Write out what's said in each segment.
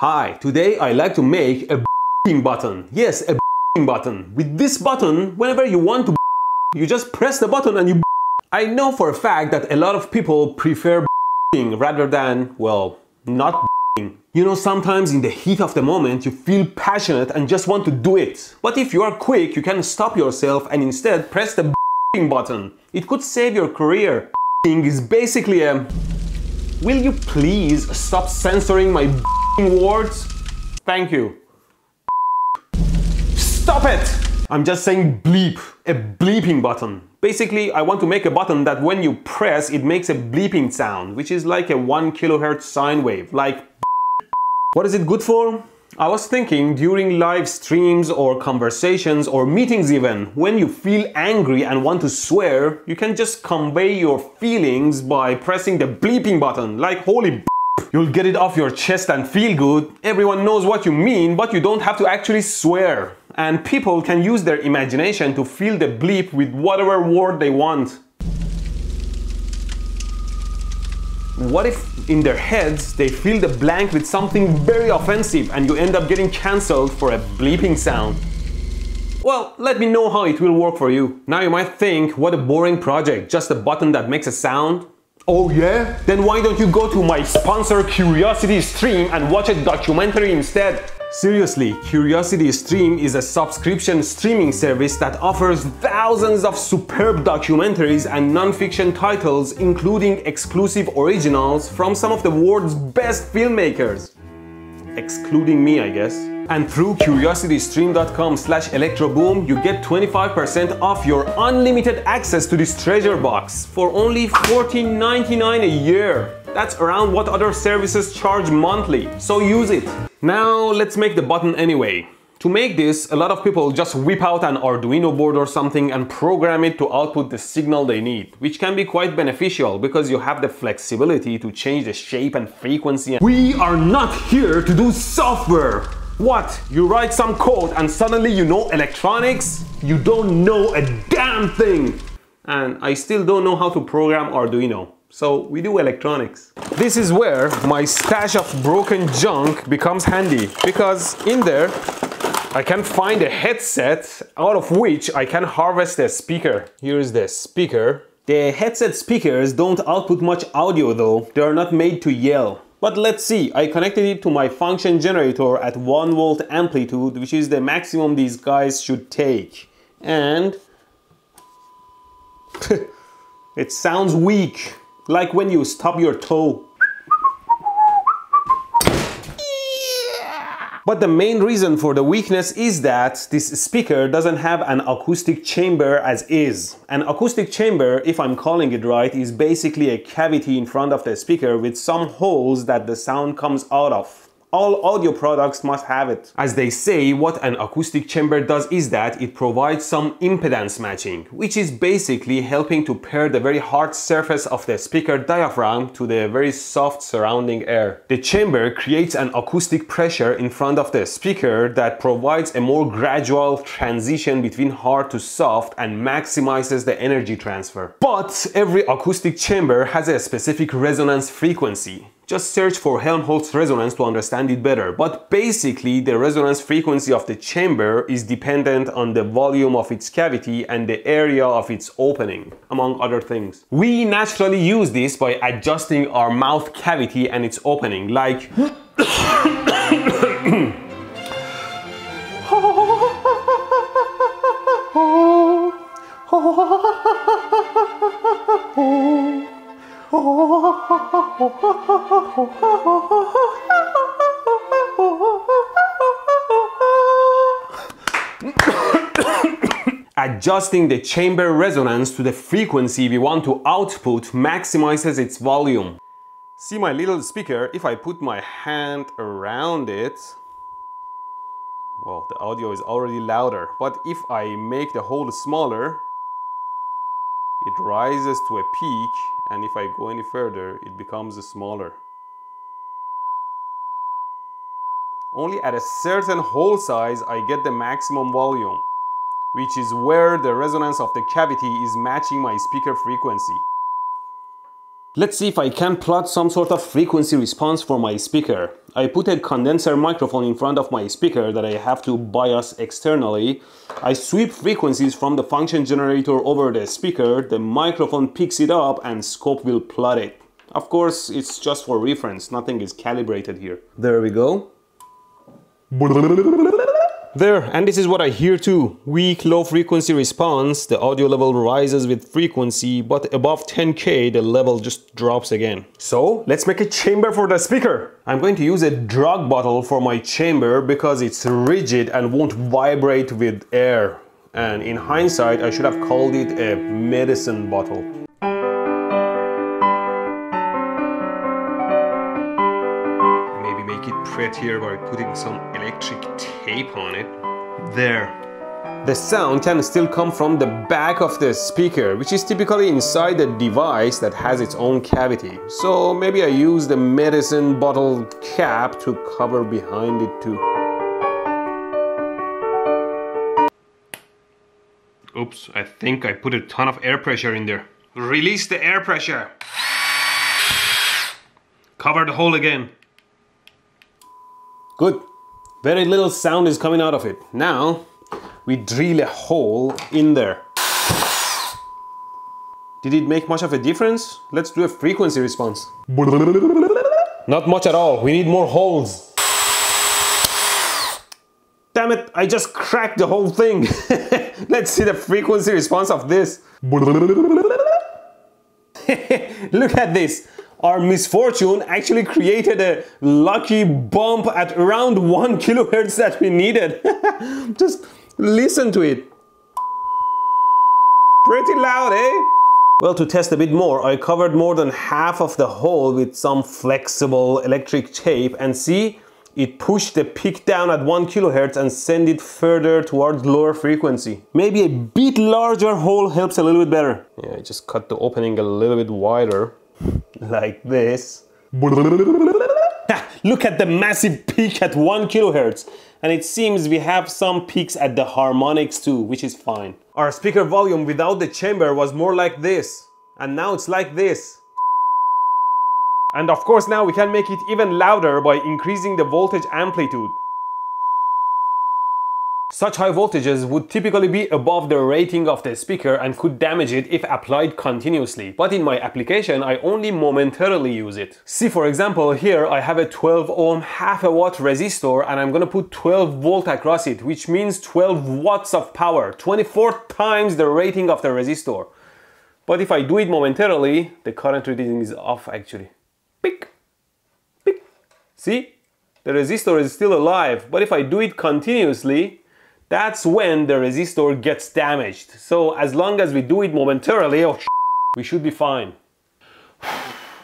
Hi, today I like to make a button. Yes, a button. With this button, whenever you want to you just press the button and you I know for a fact that a lot of people prefer rather than, well, not you know, sometimes in the heat of the moment, you feel passionate and just want to do it. But if you are quick, you can stop yourself and instead press the button. It could save your career. is basically a... Will you please stop censoring my words? Thank you. Stop it! I'm just saying bleep, a bleeping button. Basically, I want to make a button that when you press, it makes a bleeping sound, which is like a 1 kilohertz sine wave, like what is it good for? I was thinking during live streams or conversations or meetings even, when you feel angry and want to swear, you can just convey your feelings by pressing the bleeping button, like holy You'll get it off your chest and feel good. Everyone knows what you mean, but you don't have to actually swear. And people can use their imagination to fill the bleep with whatever word they want. What if in their heads they fill the blank with something very offensive and you end up getting cancelled for a bleeping sound? Well, let me know how it will work for you. Now you might think, what a boring project, just a button that makes a sound? Oh yeah? Then why don't you go to my sponsor Curiosity Stream and watch a documentary instead? Seriously, Curiosity Stream is a subscription streaming service that offers thousands of superb documentaries and non-fiction titles including exclusive originals from some of the world's best filmmakers. Excluding me, I guess. And through curiositystream.com slash electroboom, you get 25% off your unlimited access to this treasure box for only $14.99 a year. That's around what other services charge monthly, so use it. Now let's make the button anyway. To make this, a lot of people just whip out an Arduino board or something and program it to output the signal they need, which can be quite beneficial because you have the flexibility to change the shape and frequency. We are not here to do software! What? You write some code and suddenly you know electronics? You don't know a damn thing! And I still don't know how to program Arduino. So we do electronics. This is where my stash of broken junk becomes handy because in there I can find a headset out of which I can harvest a speaker. Here is the speaker. The headset speakers don't output much audio though, they are not made to yell. But let's see, I connected it to my function generator at 1 volt amplitude, which is the maximum these guys should take. And it sounds weak like when you stub your toe. But the main reason for the weakness is that this speaker doesn't have an acoustic chamber as is. An acoustic chamber, if I'm calling it right, is basically a cavity in front of the speaker with some holes that the sound comes out of all audio products must have it. As they say, what an acoustic chamber does is that it provides some impedance matching, which is basically helping to pair the very hard surface of the speaker diaphragm to the very soft surrounding air. The chamber creates an acoustic pressure in front of the speaker that provides a more gradual transition between hard to soft and maximizes the energy transfer. But every acoustic chamber has a specific resonance frequency. Just search for Helmholtz resonance to understand it better. But basically, the resonance frequency of the chamber is dependent on the volume of its cavity and the area of its opening, among other things. We naturally use this by adjusting our mouth cavity and its opening, like Adjusting the chamber resonance to the frequency we want to output maximizes its volume. See my little speaker, if I put my hand around it, well, the audio is already louder, but if I make the hole smaller, it rises to a peak and if I go any further it becomes smaller. Only at a certain hole size I get the maximum volume which is where the resonance of the cavity is matching my speaker frequency. Let's see if I can plot some sort of frequency response for my speaker. I put a condenser microphone in front of my speaker that I have to bias externally. I sweep frequencies from the function generator over the speaker, the microphone picks it up and scope will plot it. Of course, it's just for reference, nothing is calibrated here. There we go. There, and this is what I hear too. Weak low frequency response, the audio level rises with frequency, but above 10k the level just drops again. So, let's make a chamber for the speaker. I'm going to use a drug bottle for my chamber because it's rigid and won't vibrate with air. And in hindsight, I should have called it a medicine bottle. Prettier by putting some electric tape on it. There. The sound can still come from the back of the speaker, which is typically inside the device that has its own cavity. So maybe I use the medicine bottle cap to cover behind it too. Oops, I think I put a ton of air pressure in there. Release the air pressure. Cover the hole again. Good. Very little sound is coming out of it. Now, we drill a hole in there. Did it make much of a difference? Let's do a frequency response. Not much at all. We need more holes. Damn it, I just cracked the whole thing. Let's see the frequency response of this. Look at this our misfortune actually created a lucky bump at around 1 kilohertz that we needed. Just listen to it. Pretty loud, eh? Well, to test a bit more, I covered more than half of the hole with some flexible electric tape and see, it pushed the peak down at 1 kilohertz and send it further towards lower frequency. Maybe a bit larger hole helps a little bit better. Yeah, I just cut the opening a little bit wider like this. Look at the massive peak at 1 kilohertz. And it seems we have some peaks at the harmonics too, which is fine. Our speaker volume without the chamber was more like this. And now it's like this. And of course now we can make it even louder by increasing the voltage amplitude. Such high voltages would typically be above the rating of the speaker and could damage it if applied continuously, but in my application I only momentarily use it. See for example here I have a 12 ohm half a watt resistor and I'm gonna put 12 volt across it which means 12 watts of power, 24 times the rating of the resistor. But if I do it momentarily, the current reading is off actually. Pick, pick. See? The resistor is still alive, but if I do it continuously, that's when the resistor gets damaged. So as long as we do it momentarily, oh, we should be fine.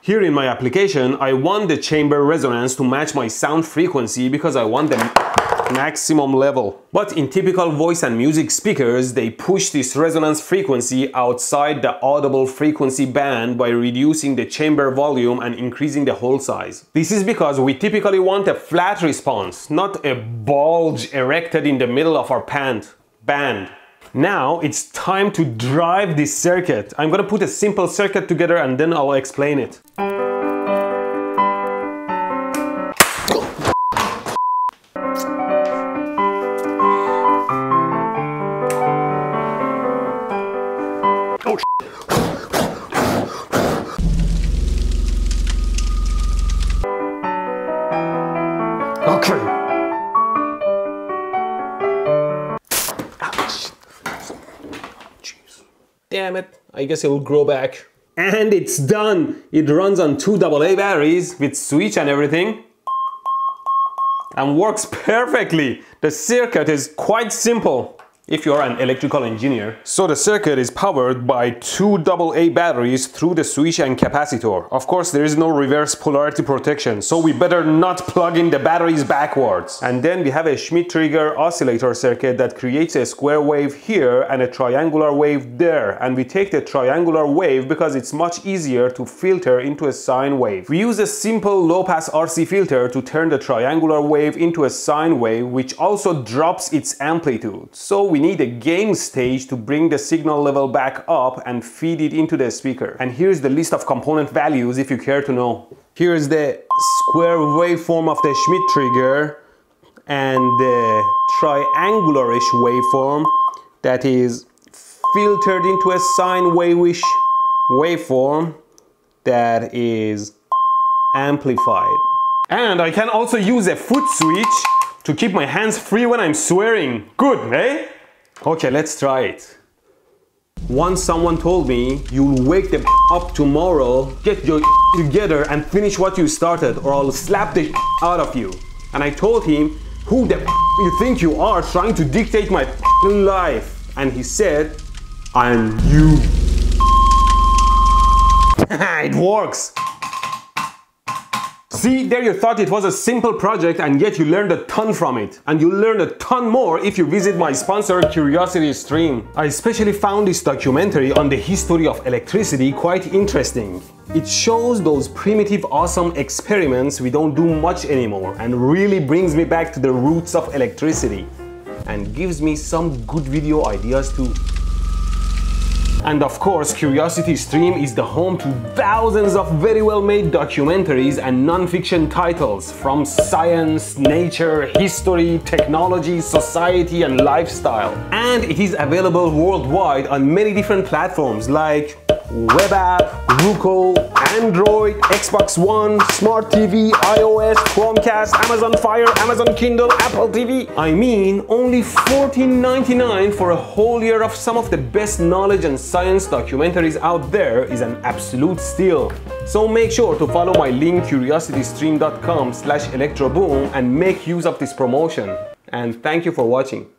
Here in my application, I want the chamber resonance to match my sound frequency because I want the maximum level. But in typical voice and music speakers, they push this resonance frequency outside the audible frequency band by reducing the chamber volume and increasing the hole size. This is because we typically want a flat response, not a bulge erected in the middle of our pant band. Now it's time to drive this circuit. I'm gonna put a simple circuit together and then I'll explain it. Damn it, I guess it will grow back. And it's done! It runs on two AA batteries with switch and everything. And works perfectly. The circuit is quite simple if you're an electrical engineer. So the circuit is powered by two AA batteries through the switch and capacitor. Of course, there is no reverse polarity protection, so we better not plug in the batteries backwards. And then we have a Schmitt-Trigger oscillator circuit that creates a square wave here and a triangular wave there. And we take the triangular wave because it's much easier to filter into a sine wave. We use a simple low-pass RC filter to turn the triangular wave into a sine wave, which also drops its amplitude. So we need a gain stage to bring the signal level back up and feed it into the speaker. And here's the list of component values if you care to know. Here's the square waveform of the Schmitt trigger and the triangularish waveform that is filtered into a sine wave-ish waveform that is amplified. And I can also use a foot switch to keep my hands free when I'm swearing. Good, eh? Okay, let's try it. Once someone told me, you'll wake them up tomorrow, get your together and finish what you started or I'll slap the out of you. And I told him, who the you think you are trying to dictate my life? And he said, I'm you. it works. See, there you thought it was a simple project and yet you learned a ton from it. And you'll learn a ton more if you visit my sponsor Curiosity Stream. I especially found this documentary on the history of electricity quite interesting. It shows those primitive awesome experiments we don't do much anymore and really brings me back to the roots of electricity and gives me some good video ideas too. And of course, Curiosity Stream is the home to thousands of very well made documentaries and non-fiction titles from science, nature, history, technology, society and lifestyle. And it is available worldwide on many different platforms like web app, Roku, Android, Xbox One, Smart TV, iOS, Chromecast, Amazon Fire, Amazon Kindle, Apple TV. I mean, only $14.99 for a whole year of some of the best knowledge and science documentaries out there is an absolute steal. So make sure to follow my link curiositystream.com slash electroboom and make use of this promotion. And thank you for watching.